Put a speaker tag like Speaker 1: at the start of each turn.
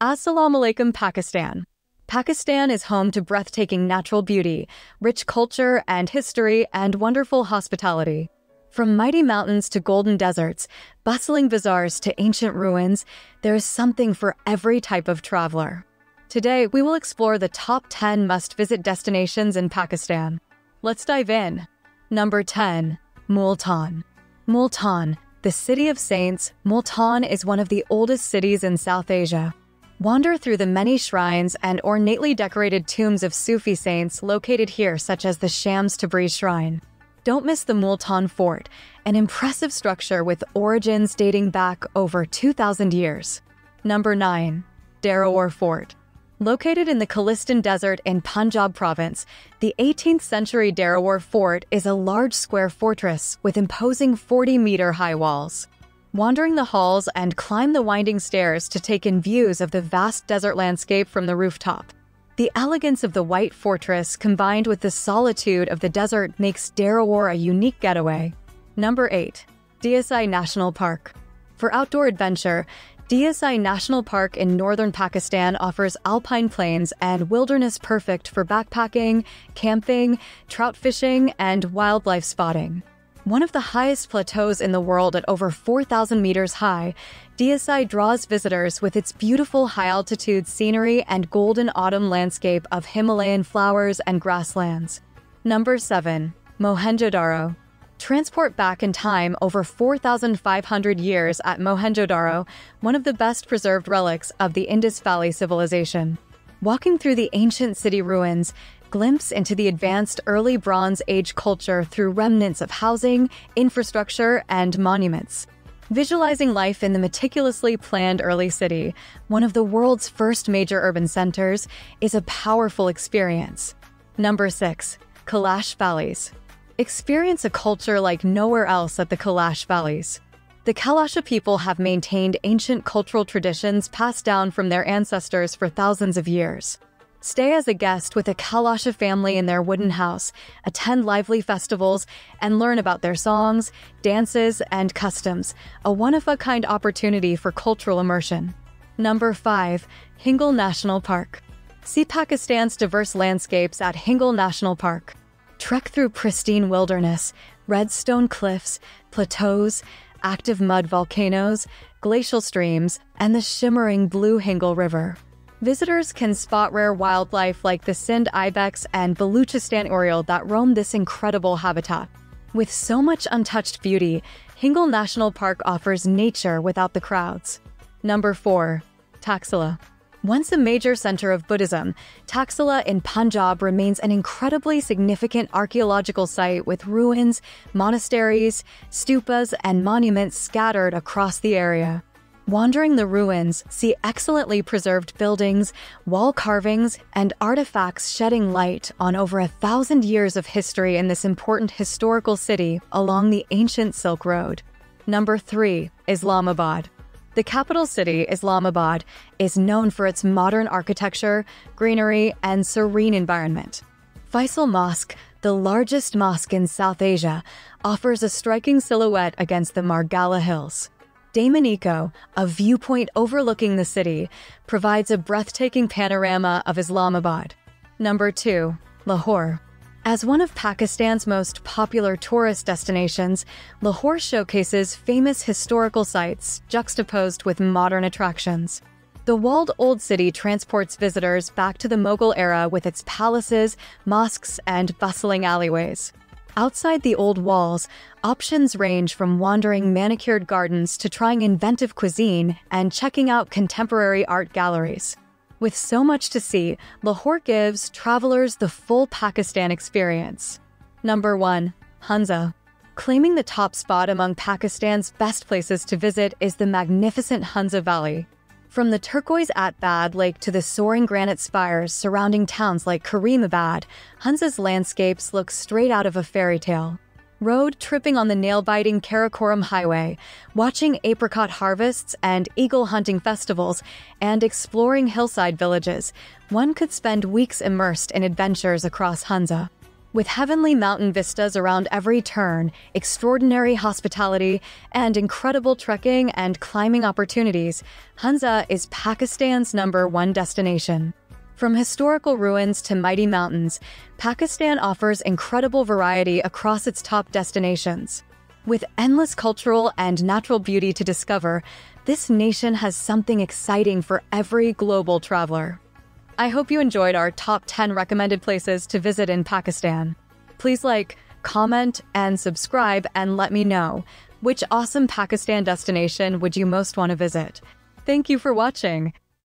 Speaker 1: Assalamu alaikum, Pakistan. Pakistan is home to breathtaking natural beauty, rich culture and history, and wonderful hospitality. From mighty mountains to golden deserts, bustling bazaars to ancient ruins, there is something for every type of traveler. Today, we will explore the top 10 must visit destinations in Pakistan. Let's dive in. Number 10 Multan. Multan, the city of saints, Multan is one of the oldest cities in South Asia. Wander through the many shrines and ornately decorated tombs of Sufi saints located here, such as the Shams Tabriz Shrine. Don't miss the Multan Fort, an impressive structure with origins dating back over 2,000 years. Number 9. Derawar Fort. Located in the Cholistan Desert in Punjab province, the 18th century Derawar Fort is a large square fortress with imposing 40 meter high walls. Wandering the halls and climb the winding stairs to take in views of the vast desert landscape from the rooftop. The elegance of the white fortress combined with the solitude of the desert makes Derawar a unique getaway. Number 8. Deosai National Park. For outdoor adventure, Deosai National Park in northern Pakistan offers alpine plains and wilderness perfect for backpacking, camping, trout fishing, and wildlife spotting. One of the highest plateaus in the world at over 4,000 meters high, Deosai draws visitors with its beautiful high-altitude scenery and golden autumn landscape of Himalayan flowers and grasslands. Number 7. Mohenjo-Daro. Transport back in time over 4,500 years at Mohenjo-Daro, one of the best preserved relics of the Indus Valley civilization. Walking through the ancient city ruins, glimpse into the advanced early Bronze Age culture through remnants of housing, infrastructure, and monuments. Visualizing life in the meticulously planned early city, one of the world's first major urban centers, is a powerful experience. Number 6. Kalash Valleys. Experience a culture like nowhere else at the Kalash Valleys. The Kalasha people have maintained ancient cultural traditions passed down from their ancestors for thousands of years. Stay as a guest with a Kalasha family in their wooden house, attend lively festivals, and learn about their songs, dances, and customs, a one-of-a-kind opportunity for cultural immersion. Number 5. Hingol National Park. See Pakistan's diverse landscapes at Hingol National Park. Trek through pristine wilderness, redstone cliffs, plateaus, active mud volcanoes, glacial streams, and the shimmering blue Hingol River. Visitors can spot rare wildlife like the Sindh ibex and Baluchistan oriole that roam this incredible habitat. With so much untouched beauty, Hingol National Park offers nature without the crowds. Number 4. Taxila. Once a major center of Buddhism, Taxila in Punjab remains an incredibly significant archaeological site with ruins, monasteries, stupas, and monuments scattered across the area. Wandering the ruins, see excellently preserved buildings, wall carvings, and artifacts shedding light on over a thousand years of history in this important historical city along the ancient Silk Road. Number 3. Islamabad. The capital city, Islamabad, is known for its modern architecture, greenery, and serene environment. Faisal Mosque, the largest mosque in South Asia, offers a striking silhouette against the Margalla Hills. Daman-e-Koh, a viewpoint overlooking the city, provides a breathtaking panorama of Islamabad. Number 2. Lahore. As one of Pakistan's most popular tourist destinations, Lahore showcases famous historical sites juxtaposed with modern attractions. The walled Old City transports visitors back to the Mughal era with its palaces, mosques, and bustling alleyways. Outside the old walls, options range from wandering manicured gardens to trying inventive cuisine and checking out contemporary art galleries. With so much to see, Lahore gives travelers the full Pakistan experience. Number 1. Hunza. Claiming the top spot among Pakistan's best places to visit is the magnificent Hunza Valley. From the turquoise Attabad Lake to the soaring granite spires surrounding towns like Karimabad, Hunza's landscapes look straight out of a fairy tale. Road tripping on the nail-biting Karakoram Highway, watching apricot harvests and eagle hunting festivals, and exploring hillside villages, one could spend weeks immersed in adventures across Hunza. With heavenly mountain vistas around every turn, extraordinary hospitality, and incredible trekking and climbing opportunities, Hunza is Pakistan's number one destination. From historical ruins to mighty mountains, Pakistan offers incredible variety across its top destinations. With endless cultural and natural beauty to discover, this nation has something exciting for every global traveler. I hope you enjoyed our top 10 recommended places to visit in Pakistan. Please like, comment, and subscribe and let me know which awesome Pakistan destination would you most want to visit. Thank you for watching.